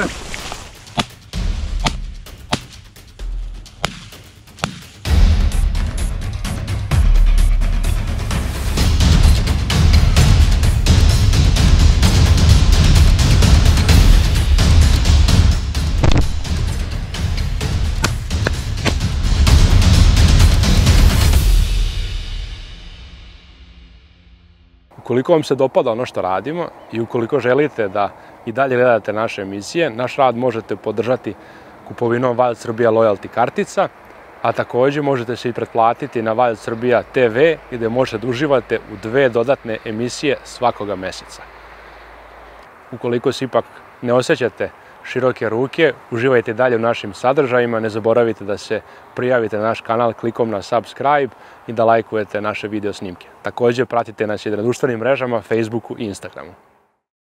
Perfect. Ukoliko vam se dopada ono što radimo i ukoliko želite da i dalje gledate naše emisije, naš rad možete podržati kupovinom Wild Srbija Loyalty kartica, a takođe možete se i pretplatiti na Wild Srbija TV gde možete da uživate u dve dodatne emisije svakoga meseca. Ukoliko se ipak ne osjećate široke ruke, uživajte dalje u našim sadržajima, ne zaboravite da se prijavite na naš kanal klikom na subscribe i da lajkujete naše video snimke. Takođe pratite nas i na društvenim mrežama, Facebooku i Instagramu.